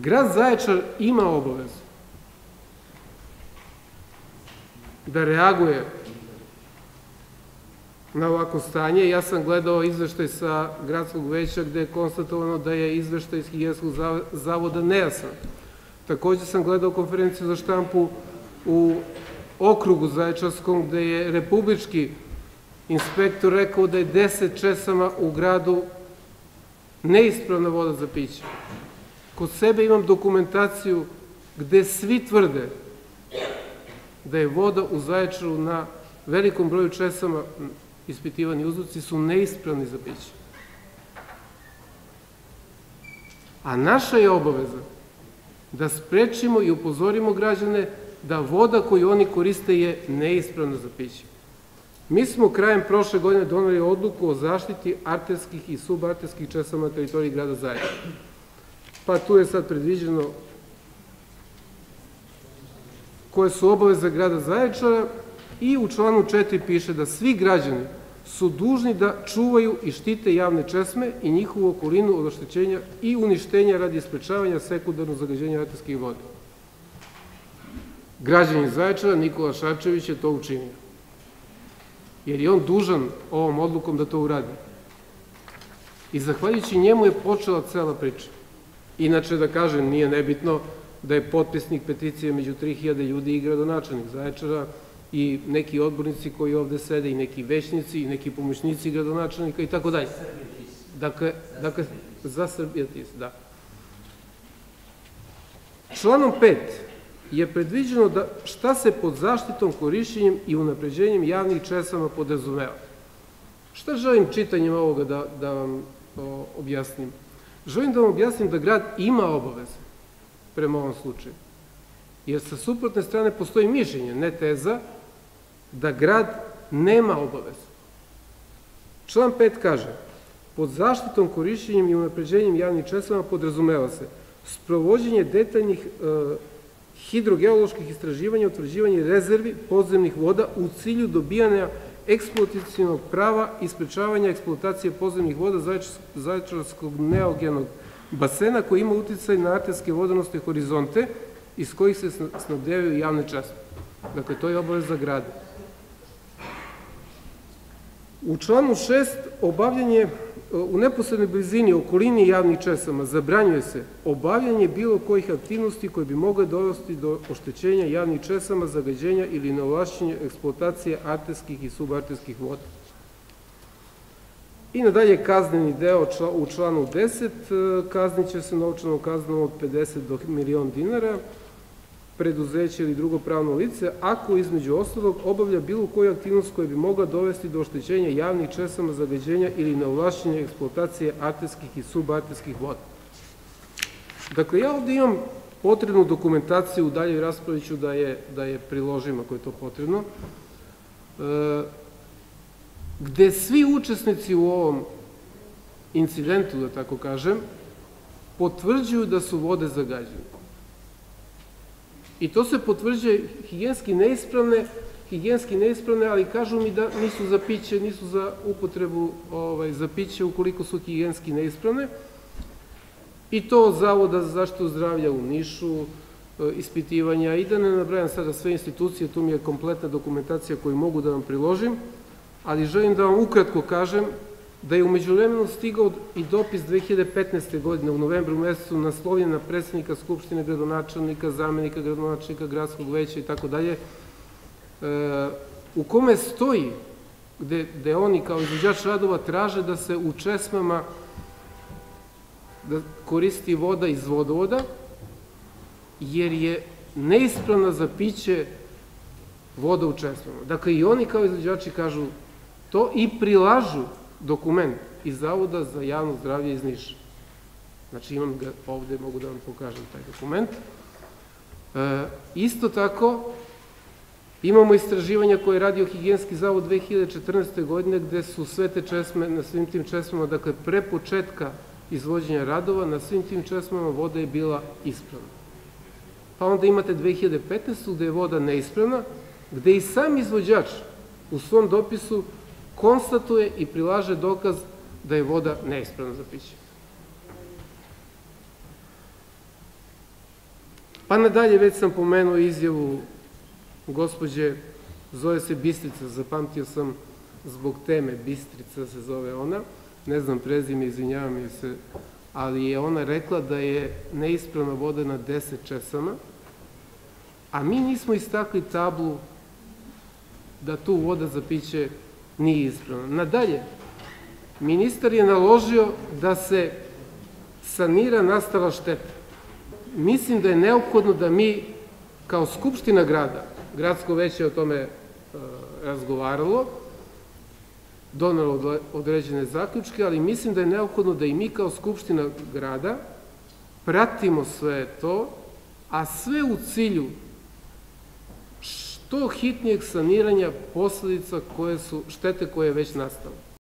Grad Zaječar ima obavezu da reaguje na ovako stanje. Ja sam gledao izveštaj sa gradskog veća gde je konstatovano da je izveštaj iz Higijenskog zavoda nejasan. Takođe sam gledao konferenciju za štampu u okrugu Zaječarskom gde je republički inspektor rekao da je 10 česama u gradu neispravna voda za piće. Kod sebe imam dokumentaciju gde svi tvrde da je voda u Zaječaru na velikom broju česama ispitivani uzroci su neispravni za piće. A naša je obaveza da sprečimo i upozorimo građane da voda koju oni koriste je neispravna za piće. Mi smo krajem prošle godine doneli odluku o zaštiti arterskih i subarterskih česama na teritoriji grada Zaječara. Pa tu je sad predviđeno koje su obaveze grada Zaječara i u članu 4 piše da svi građani su dužni da čuvaju i štite javne česme i njihovu okolinu od oštećenja i uništenja radi sprečavanja sekundarnog zagađenja arterskih voda. Građanin Zaječara Nikola Šarčević je to učinio. Jer je on dužan ovom odlukom da to uradi. I zahvaljujući njemu je počela cela priča. Inače, da kažem, nije nebitno da je potpisnik peticije među 3000 ljudi i gradonačelnik Zaječara, i neki odbornici koji ovde sede, i neki većnici, i neki pomoćnici gradonačelnika i tako dalje. Dakle, dakle, za Srbijatis, da. Članom 5 je predviđeno da šta se pod zaštitom, korišćenjem i unapređenjem javnih česama podrazumeva. Šta želim čitanjem ovoga da, da vam o, objasnim? Želim da vam objasnim da grad ima obaveze prema ovom slučaju. Jer sa suprotne strane postoji mišljenje, ne teza, da grad nema obavezu. Član 5 kaže, pod zaštitom, korišćenjem i unapređenjem javnih česama podrazumeva se sprovođenje detaljnih e, hidrogeoloških istraživanja, utvrđivanje rezervi podzemnih voda u cilju dobijanja eksploatacijonog prava i sprečavanja eksploatacije podzemnih voda Zaječarskog neogenog basena koji ima uticaj na arterske vodonosne horizonte iz kojih se snabdevaju javne česme. Dakle, to je obaveza grada. U članu 6 obavljanje u neposrednoj blizini okolini javnih česama zabranjuje se obavljanje bilo kojih aktivnosti koje bi mogle dovesti do oštećenja javnih česama, zagađenja ili neovlašćenja eksploatacije arterskih i subarterskih voda. I nadalje kazneni deo u članu 10 kaznit će se novčanom kaznom od 50 do milion dinara, preduzeće ili drugo pravno lice, ako između ostalog obavlja bilo koju aktivnost koja bi mogla dovesti do oštećenja javnih česama, zagađenja ili neovlašćenja eksploatacije arterskih i subarterskih voda. Dakle, ja ovde imam potrebnu dokumentaciju, u daljoj raspravi ću da je, da je priložim ako je to potrebno, e, gde svi učesnici u ovom incidentu, da tako kažem, potvrđuju da su vode zagađene. I to se potvrđuje higijenski neispravne, higijenski neispravne, ali kažu mi da nisu za piće, nisu za upotrebu ovaj, za piće ukoliko su higijenski neispravne. I to od Zavoda za zaštitu zdravlja u Nišu, e, ispitivanja i da ne nabrajam sada sve institucije, tu mi je kompletna dokumentacija koju mogu da vam priložim, ali želim da vam ukratko kažem da je umeđu vremenu stigao i dopis 2015. godine u novembru mesecu naslovljen na predsednika Skupštine, gradonačelnika, zamenika gradonačelnika, gradskog veća i tako dalje, e, u kome stoji gde, oni kao izvođač radova traže da se u česmama da koristi voda iz vodovoda, jer je neispravna za piće voda u česmama. Dakle, i oni kao izvođači kažu to i prilažu dokument iz Zavoda za javno zdravlje iz Niša. Znači imam ga ovde, mogu da vam pokažem taj dokument. E, isto tako, imamo istraživanja koje je radio Higijenski zavod 2014. godine, gde su sve te česme, na svim tim česmama, dakle pre početka izvođenja radova, na svim tim česmama voda je bila ispravna. Pa onda imate 2015. gde je voda neispravna, gde i sam izvođač u svom dopisu konstatuje i prilaže dokaz da je voda neispravna za piće. Pa nadalje, već sam pomenuo izjavu gospođe, zove se Bistrica, zapamtio sam zbog teme, Bistrica se zove ona, ne znam prezime, izvinjavam je se, ali je ona rekla da je neispravna voda na 10 česama, a mi nismo istakli tablu da tu voda za piće nije ispravna. Nadalje, ministar je naložio da se sanira nastala šteta. Mislim da je neophodno da mi kao Skupština grada, gradsko veće o tome e, razgovaralo, donelo određene zaključke, ali mislim da je neophodno da i mi kao Skupština grada pratimo sve to, a sve u cilju što hitnijeg saniranja posledica koje su, štete koje je već nastale.